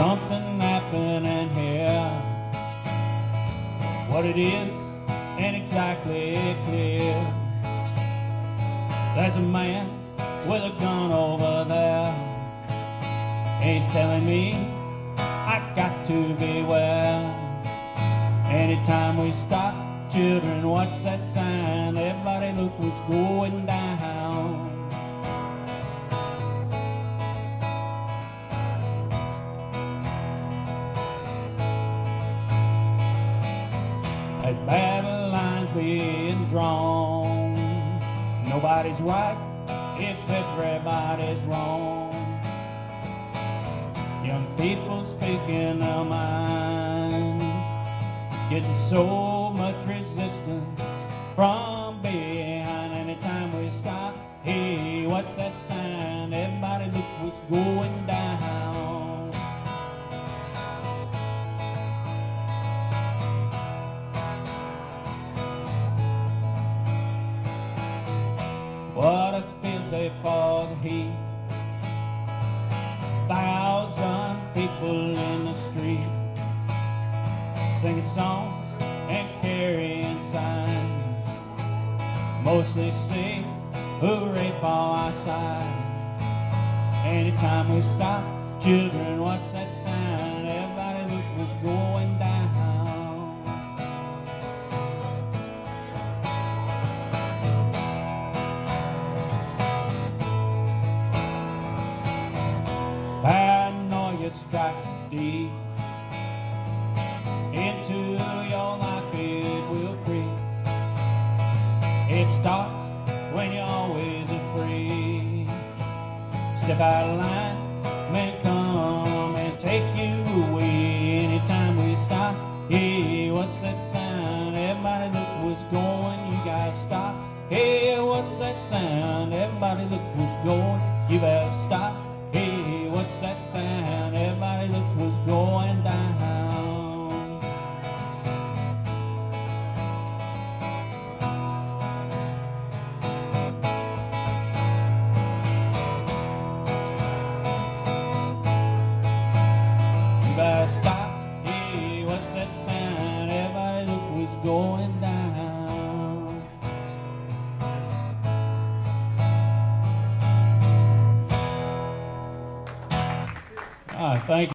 Something happening here. What it is ain't exactly clear. There's a man with a gun over there. He's telling me I got to beware. Anytime we stop, children, what's that sign? As battle lines being drawn, nobody's right if everybody's wrong. Young people speaking their minds, getting so much resistance from behind. Anytime we stop, hey, what's that sign? Everybody look what's going down. For the heat. Thousand people in the street singing songs and carrying signs. Mostly sing hooray for our side. Anytime we stop, children, what's that sign? Everybody look what's going down. Deep into your life, it will creep. It starts when you're always afraid. Step out of line, man, come and take you away. Anytime we stop, hey, what's that sound? Everybody look what's going, you gotta stop. Hey, what's that sound? Everybody look what's going, you better stop. Hey, what's that sound? Look what's going down. Better stop. Hey, what's that sound? Everybody what's going down. Right, thank you.